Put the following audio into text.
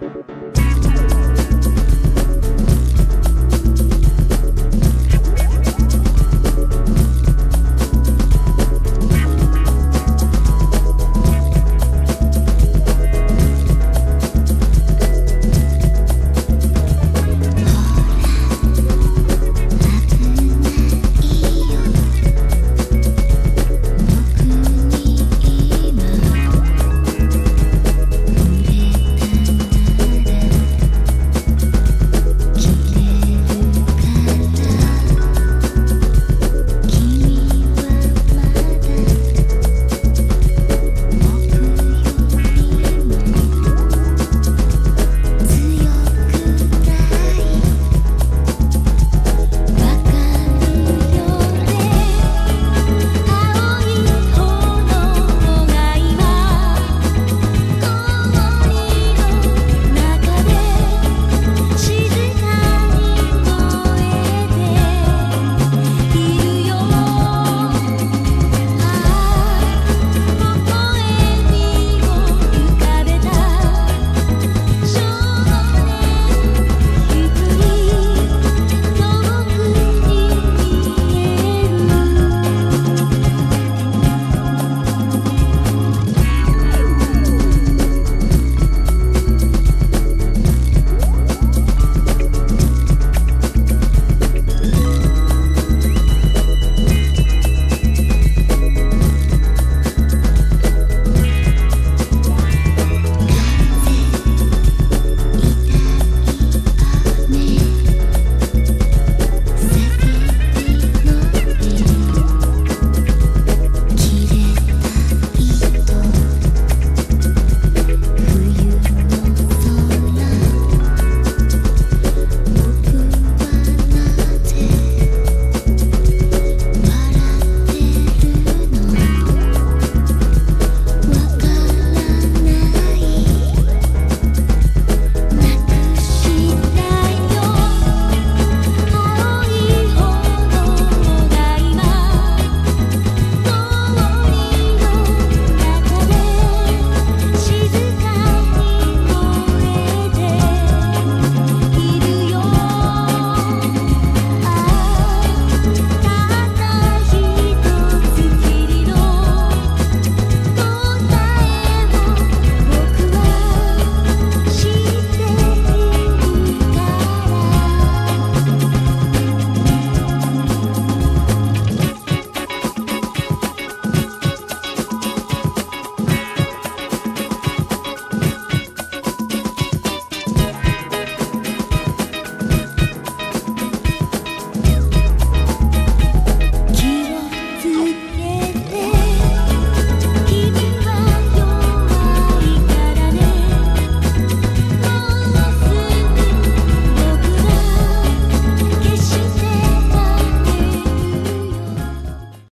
Música